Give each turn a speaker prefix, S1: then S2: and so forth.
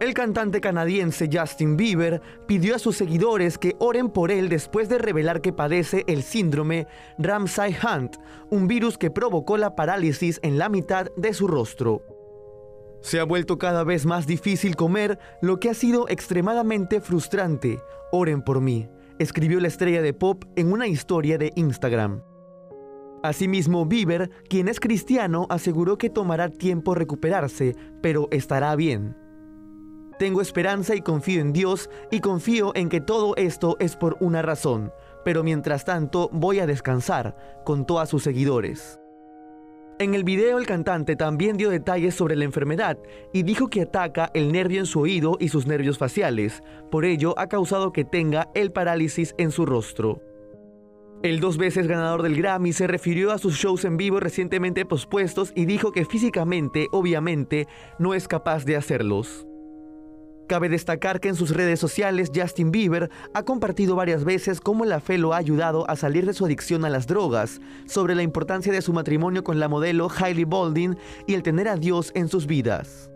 S1: El cantante canadiense Justin Bieber pidió a sus seguidores que oren por él después de revelar que padece el síndrome Ramsay Hunt, un virus que provocó la parálisis en la mitad de su rostro. Se ha vuelto cada vez más difícil comer, lo que ha sido extremadamente frustrante. Oren por mí, escribió la estrella de pop en una historia de Instagram. Asimismo, Bieber, quien es cristiano, aseguró que tomará tiempo recuperarse, pero estará bien. Tengo esperanza y confío en Dios y confío en que todo esto es por una razón, pero mientras tanto voy a descansar, contó a sus seguidores. En el video el cantante también dio detalles sobre la enfermedad y dijo que ataca el nervio en su oído y sus nervios faciales, por ello ha causado que tenga el parálisis en su rostro. El dos veces ganador del Grammy se refirió a sus shows en vivo recientemente pospuestos y dijo que físicamente, obviamente, no es capaz de hacerlos. Cabe destacar que en sus redes sociales Justin Bieber ha compartido varias veces cómo la fe lo ha ayudado a salir de su adicción a las drogas, sobre la importancia de su matrimonio con la modelo Hailey Baldwin y el tener a Dios en sus vidas.